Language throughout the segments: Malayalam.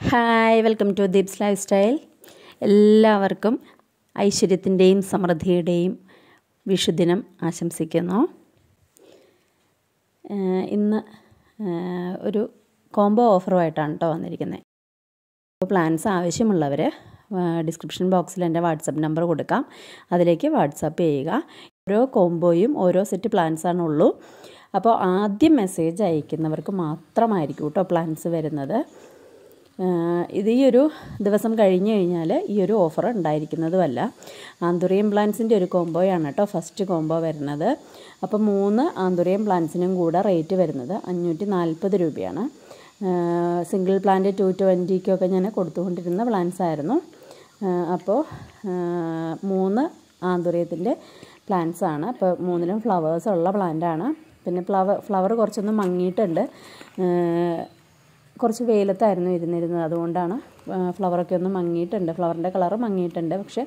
Hi welcome to Deeps lifestyle എല്ലാവർക്കും ഐശ്വര്യത്തിന്റെയും സമൃദ്ധിയുടെയും വിഷുദിനം ആശംസിക്കുന്നു. ഇന്ന് ഒരു കോംബോ ഓഫറുമായിട്ടാണ് കേട്ടോ വന്നിരിക്കുന്നത് അപ്പോൾ പ്ലാൻസ് ആവശ്യമുള്ളവർ ഡിസ്ക്രിപ്ഷൻ ബോക്സിൽ എന്റെ വാട്സപ്പ് നമ്പർ കൊടുക്കാം. അതിലേക്ക് വാട്സപ്പ് ചെയ്യുക. ഓരോ കോംബോയും ഓരോ സെറ്റ് പ്ലാൻസാണ് ഉള്ളൂ അപ്പോൾ ആദ്യം മെസ്സേജ് അയക്കുന്നവർക്ക് മാത്രമായിരിക്കും കേട്ടോ പ്ലാൻസ് വരുന്നത്. ഇത് ഈ ഒരു ദിവസം കഴിഞ്ഞ് കഴിഞ്ഞാൽ ഈ ഒരു ഓഫർ ഉണ്ടായിരിക്കുന്നതുമല്ല. ആന്തൂറിയം പ്ലാൻസിന്റെ ഒരു കോംബോയാണ് കേട്ടോ ഫസ്റ്റ് കോംബോ വരുന്നത്. അപ്പോൾ മൂന്ന് ആന്തൂറിയം പ്ലാന്റ്സിനും കൂടെ റേറ്റ് വരുന്നത് അഞ്ഞൂറ്റി നാൽപ്പത് രൂപയാണ് സിംഗിൾ പ്ലാന്റ് ടു ട്വന്റിക്കൊക്കെ ഞാൻ കൊടുത്തുകൊണ്ടിരുന്ന പ്ലാന്റ്സ് ആയിരുന്നു. അപ്പോൾ മൂന്ന് ആന്തൂറിയത്തിന്റെ പ്ലാന്റ്സ് ആണ്. അപ്പോൾ മൂന്നിലും ഫ്ലവേഴ്സ് ഉള്ള പ്ലാന്റാണ് പിന്നെ ഫ്ലവർ ഫ്ലവർ കുറച്ചൊന്ന് മങ്ങിയിട്ടുണ്ട്. കുറച്ച് വെയിലത്തായിരുന്നു ഇരുന്നിരുന്നത്. അതുകൊണ്ടാണ് ഫ്ലവറൊക്കെ ഒന്ന് മങ്ങിയിട്ടുണ്ട്. ഫ്ലവറിന്റെ കളർ മങ്ങിയിട്ടുണ്ട്. പക്ഷേ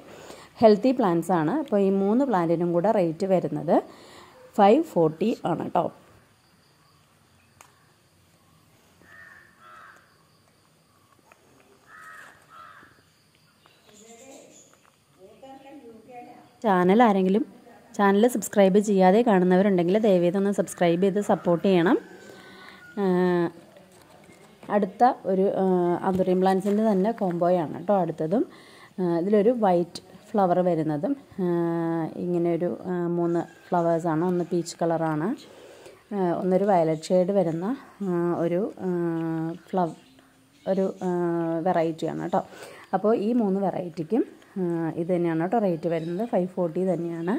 ഹെൽത്തി പ്ലാന്റ്സ് ആണ്. അപ്പോൾ ഈ മൂന്ന് പ്ലാന്റിനും കൂടെ റേറ്റ് വരുന്നത് ഫൈവ് ഫോർട്ടി ആണ് കേട്ടോ ചാനൽ ആരെങ്കിലും ചാനൽ സബ്സ്ക്രൈബ് ചെയ്യാതെ കാണുന്നവരുണ്ടെങ്കിൽ ദയവേദൊന്ന് സബ്സ്ക്രൈബ് ചെയ്ത് സപ്പോർട്ട് ചെയ്യണം. അടുത്ത ഒരു അന്തൂറിയം പ്ലാന്റ്സിന്റെ തന്നെ കോംബോയാണ് കേട്ടോ അടുത്തതും. ഇതിലൊരു വൈറ്റ് ഫ്ലവർ വരുന്നതും ഇങ്ങനെ ഒരു മൂന്ന് ഫ്ലവേഴ്സാണ് ഒന്ന് പീച്ച് കളറാണ്. ഒന്നൊരു വയലറ്റ് ഷെയ്ഡ് വരുന്ന ഒരു ഫ്ലവർ ഒരു വെറൈറ്റിയാണ് കേട്ടോ. അപ്പോൾ ഈ മൂന്ന് വെറൈറ്റിക്കും ഇത് തന്നെയാണ് കേട്ടോ റേറ്റ് വരുന്നത്. ഫൈവ് ഫോർട്ടി തന്നെയാണ്.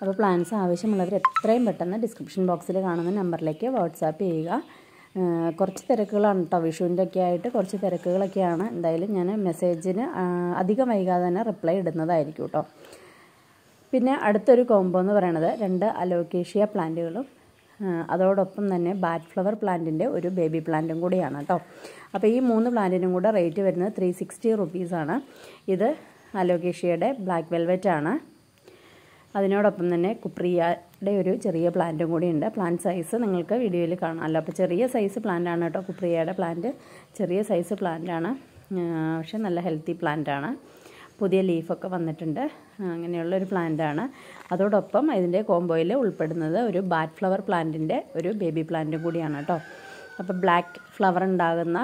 അപ്പോൾ പ്ലാൻസ് ആവശ്യമുള്ളവർ എത്രയും പെട്ടെന്ന് ഡിസ്ക്രിപ്ഷൻ ബോക്സിൽ കാണുന്ന നമ്പറിലേക്ക് വാട്സാപ്പ് ചെയ്യുക. കുറച്ച് തിരക്കുകളാണ് കേട്ടോ വിഷുവിന്റെ ഒക്കെ ആയിട്ട് കുറച്ച് തിരക്കുകളൊക്കെയാണ്. എന്തായാലും ഞാൻ മെസ്സേജിന് അധികം വൈകാതെ തന്നെ റിപ്ലൈ ഇടുന്നതായിരിക്കും കേട്ടോ പിന്നെ അടുത്തൊരു കോംബോ എന്ന് പറയണത് രണ്ട് അലോക്കേഷ്യ പ്ലാന്റുകളും അതോടൊപ്പം തന്നെ ബാറ്റ് ഫ്ലവർ പ്ലാന്റിന്റെ ഒരു ബേബി പ്ലാന്റും കൂടിയാണ് കേട്ടോ അപ്പോൾ ഈ മൂന്ന് പ്ലാന്റിനും കൂടെ റേറ്റ് വരുന്നത് ത്രീ സിക്സ്റ്റി റുപ്പീസാണ് ഇത് അലോക്കേഷ്യയുടെ ബ്ലാക്ക് വെൽവെറ്റ് ആണ് അതിനോടൊപ്പം തന്നെ കുപ്രിയയുടെ ഒരു ചെറിയ പ്ലാന്റും കൂടി ഉണ്ട്. പ്ലാന്റ് സൈസ് നിങ്ങൾക്ക് വീഡിയോയിൽ കാണാമല്ലോ അപ്പോൾ ചെറിയ സൈസ് പ്ലാന്റ് ആണ് കേട്ടോ. കുപ്രിയയുടെ പ്ലാന്റ്. ചെറിയ സൈസ് പ്ലാന്റ് ആണ്. പക്ഷേ നല്ല ഹെൽത്തി പ്ലാന്റ് ആണ്. പുതിയ ലീഫൊക്കെ വന്നിട്ടുണ്ട്. അങ്ങനെയുള്ള ഒരു പ്ലാന്റ് ആണ്. അതോടൊപ്പം ഇതിന്റെ കോംബോയിൽ ഉൾപ്പെടുന്നത് ഒരു ബാറ്റ് ഫ്ലവർ പ്ലാന്റിന്റെ ഒരു ബേബി പ്ലാന്റും കൂടിയാണ് കേട്ടോ. അപ്പോൾ ബ്ലാക്ക് ഫ്ലവർ ഉണ്ടാകുന്ന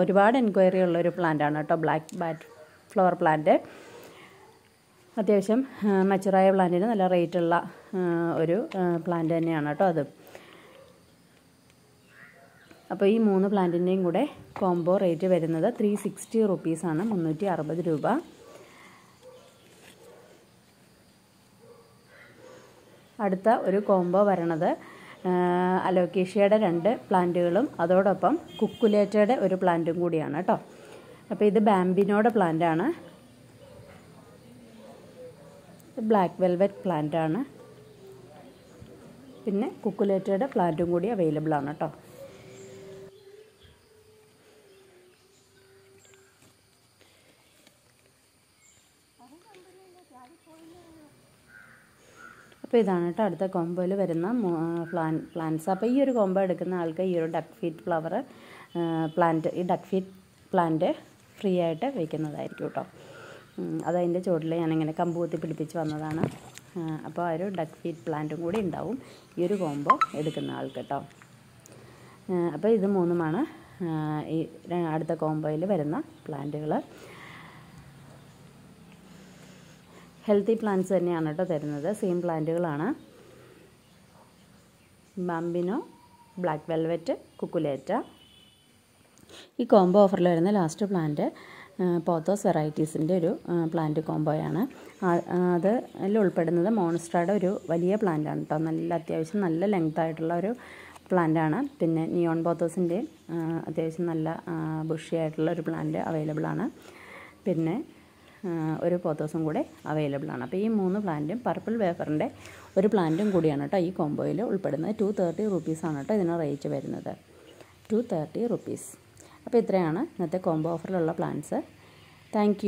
ഒരുപാട് എൻക്വയറി ഉള്ളൊരു ആണ് കേട്ടോ. Black bat flower plant. അത്യാവശ്യം മെച്ചുറായ പ്ലാന്റിന് നല്ല റേറ്റുള്ള ഒരു പ്ലാന്റ് തന്നെയാണ് കേട്ടോ അത്. അപ്പോൾ ഈ മൂന്ന് പ്ലാന്റിന്റെയും കൂടെ കോംബോ റേറ്റ് വരുന്നത് ത്രീ സിക്സ്റ്റി റുപ്പീസാണ് മുന്നൂറ്റി അറുപത് രൂപ. അടുത്ത ഒരു കോംബോ വരണത് അലോക്കേഷ്യയുടെ രണ്ട് പ്ലാന്റുകളും അതോടൊപ്പം കുക്കുലേറ്റയുടെ ഒരു പ്ലാന്റും കൂടിയാണ് കേട്ടോ. അപ്പോൾ ഇത് ബാമ്പിനോടെ പ്ലാന്റാണ് ബ്ലാക്ക് വെൽവെറ്റ് പ്ലാന്റ് ആണ്. പിന്നെ കുക്കുലേറ്റയുടെ പ്ലാന്റും കൂടി അവൈലബിൾ ആണ് കേട്ടോ അപ്പോൾ ഇതാണ് കേട്ടോ അടുത്ത കോംബോയിൽ വരുന്ന പ്ലാൻ പ്ലാന്റ്സ് അപ്പോൾ ഈ ഒരു കോംബോ എടുക്കുന്ന ആൾക്ക് ഈ ഒരു ഡക്ക് ഫീറ്റ് ഫ്ലവർ പ്ലാന്റ് ഈ ഡക്ക് ഫീറ്റ് പ്ലാന്റ് ഫ്രീ ആയിട്ട് വയ്ക്കുന്നതായിരിക്കും കേട്ടോ അതതിന്റെ ചുവട്ടിൽ ഞാനിങ്ങനെ കമ്പ് കുത്തി പിടിപ്പിച്ച് വന്നതാണ്. അപ്പോൾ ആ ഒരു ഡക്ക് ഫീറ്റ് പ്ലാന്റും കൂടി ഉണ്ടാവും ഈ ഒരു കോംബോ എടുക്കുന്ന ആൾക്ക് കേട്ടോ അപ്പോൾ ഇത് മൂന്നുമാണ്. ഈ അടുത്ത കോംബോയിൽ വരുന്ന പ്ലാന്റുകൾ. ഹെൽത്തി പ്ലാന്റ്സ് തന്നെയാണ് കേട്ടോ തരുന്നത്. Same പ്ലാന്റുകളാണ്. Bambino black velvet cucullata. ഈ കോംബോ ഓഫറിൽ വരുന്ന ലാസ്റ്റ് പ്ലാന്റ് പോത്തോസ് വെറൈറ്റീസിന്റെ ഒരു പ്ലാന്റ് കോംബോയാണ് അത് അതിൽ ഉൾപ്പെടുന്നത് മോൺസ്ട്രയുടെ ഒരു വലിയ പ്ലാന്റാണ് കേട്ടോ നല്ല അത്യാവശ്യം നല്ല ലെങ്ത് ആയിട്ടുള്ള ഒരു പ്ലാന്റാണ് പിന്നെ നിയോൺ പോത്തോസിന്റെ അത്യാവശ്യം നല്ല ബുഷിയായിട്ടുള്ള ഒരു പ്ലാന്റ് അവൈലബിൾ ആണ്. പിന്നെ ഒരു പോത്തോസും കൂടെ അവൈലബിൾ ആണ്. അപ്പോൾ ഈ മൂന്ന് പ്ലാന്റും പർപ്പിൾ വേഫറിന്റെ ഒരു പ്ലാന്റും കൂടിയാണ് കേട്ടോ ഈ കോംബോയിൽ ഉൾപ്പെടുന്നത്. ടു തേർട്ടി റുപ്പീസാണ് കേട്ടോ ഇതിന് റേറ്റ് വരുന്നത്. ടു തേർട്ടി റുപ്പീസ് അപ്പോൾ ഇത്രയാണ് ഇന്നത്തെ കോംബോ ഓഫറിലുള്ള പ്ലാൻസ് താങ്ക്